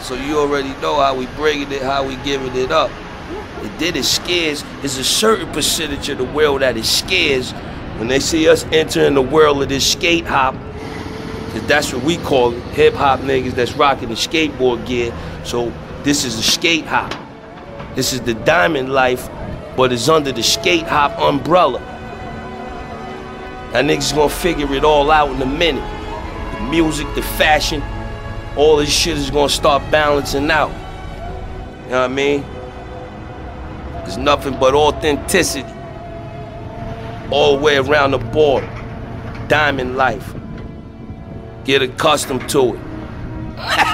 So you already know how we bringing it, how we giving it up. And then it scares, there's a certain percentage of the world that it scares when they see us entering the world of this skate hop. Cause that's what we call it, hip hop niggas that's rocking the skateboard gear. So this is a skate hop. This is the diamond life, but it's under the skate hop umbrella. That niggas gonna figure it all out in a minute. The music, the fashion, all this shit is gonna start balancing out. You know what I mean? There's nothing but authenticity. All the way around the board. Diamond life. Get accustomed to it.